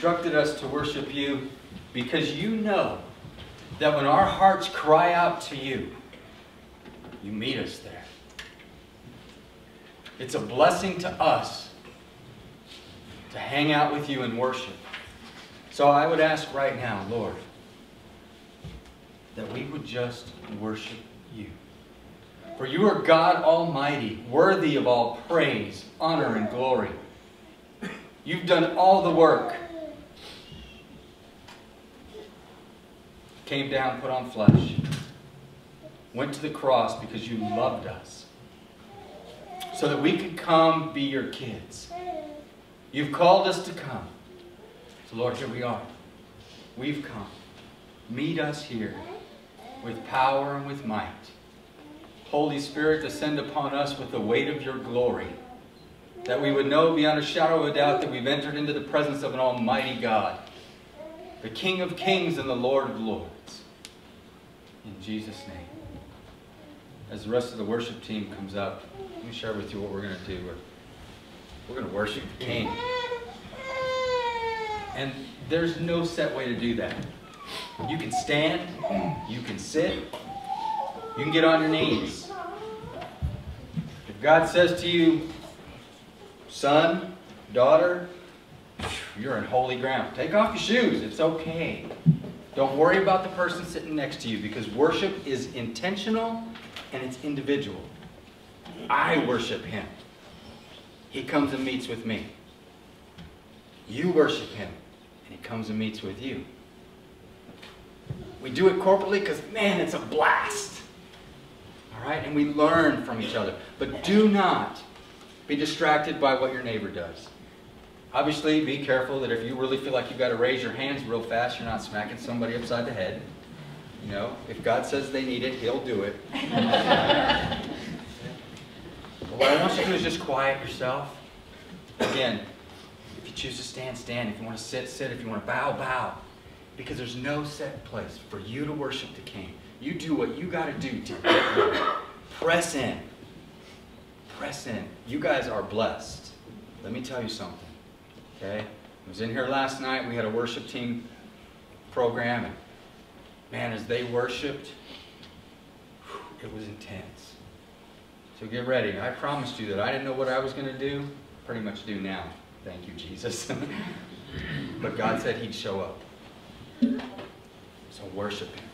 instructed us to worship you because you know that when our hearts cry out to you, you meet us there. It's a blessing to us to hang out with you and worship. So I would ask right now, Lord, that we would just worship you. For you are God Almighty, worthy of all praise, honor, and glory. You've done all the work. Came down, put on flesh. Went to the cross because you loved us. So that we could come be your kids. You've called us to come. So, Lord, here we are. We've come. Meet us here with power and with might. Holy Spirit, descend upon us with the weight of your glory, that we would know beyond a shadow of a doubt that we've entered into the presence of an almighty God, the King of kings and the Lord of lords. In Jesus' name. As the rest of the worship team comes up, let me share with you what we're going to do. We're, we're going to worship the King. And there's no set way to do that. You can stand, you can sit, you can get on your knees. If God says to you, son, daughter, you're in holy ground. Take off your shoes. It's okay. Don't worry about the person sitting next to you because worship is intentional and it's individual. I worship him. He comes and meets with me. You worship him and he comes and meets with you. We do it corporately because, man, it's a blast. All right? And we learn from each other. But do not be distracted by what your neighbor does. Obviously, be careful that if you really feel like you've got to raise your hands real fast, you're not smacking somebody upside the head. You know, if God says they need it, He'll do it. what I want you to do is just quiet yourself. Again, if you choose to stand, stand. If you want to sit, sit. If you want to bow, bow. Because there's no set place for you to worship the King. You do what you got to do to get there. Press in. Press in. You guys are blessed. Let me tell you something. Okay? I was in here last night. We had a worship team program. And man, as they worshiped, it was intense. So get ready. I promised you that I didn't know what I was going to do. Pretty much do now. Thank you, Jesus. but God said He'd show up. So worship Him.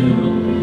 Into